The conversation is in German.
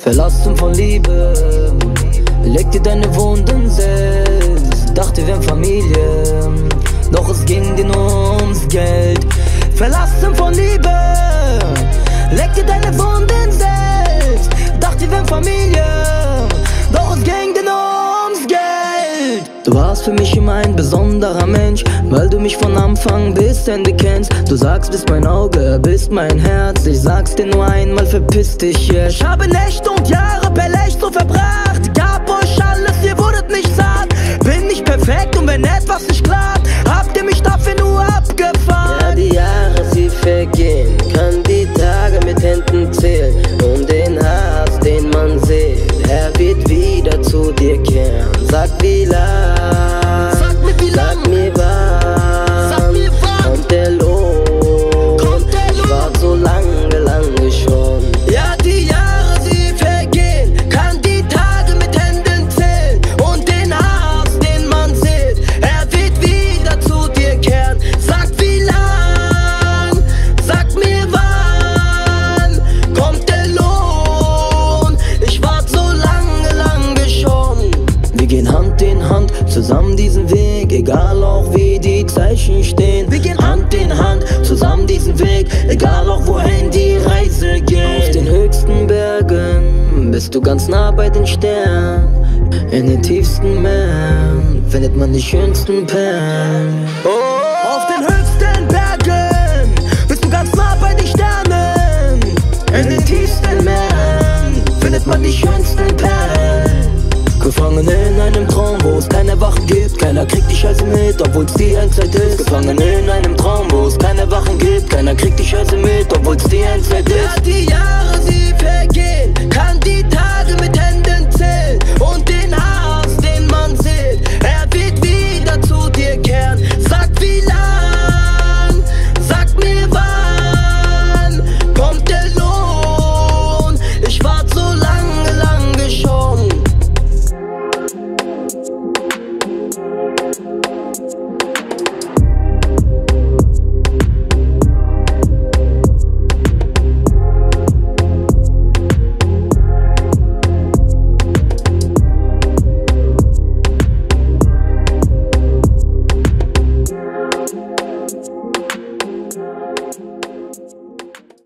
Verlassen von Liebe, leg dir deine Wunden selbst. Dachte, wir wären Familie, doch es ging dir nur ums Geld. Verlassen von Liebe, leg dir deine Wunden selbst. Dachte, wir wären Familie, doch es ging dir nur ums Geld. Du warst für mich immer ein besonderer Mensch, weil du mich von Anfang bis Ende kennst. Du sagst, bist mein Auge, bist mein Herz. Ich sag's dir nur einmal, verpiss dich jetzt. Ich habe Nächte und Jahre per Licht so verbracht. Black P, Wir gehen Hand in Hand zusammen diesen Weg, egal auch wie die Zeichen stehen. Wir gehen Hand in Hand zusammen diesen Weg, egal auch wohin die Reise geht. Auf den höchsten Bergen bist du ganz nah bei den Sternen. In den tiefsten Meeren findet man die schönsten Perlen. Auf den höchsten Bergen bist du ganz nah bei den Sternen. In den tiefsten Meeren findet man die schönsten Perlen. Gefangen in einem Traum, wo es keine Wachen gibt. Keiner kriegt die Scheiße mit, obwohl's die Endzeit ist. Gefangen in einem Traum, wo es keine Wachen gibt. Keiner kriegt die Scheiße mit, obwohl's die Endzeit ist.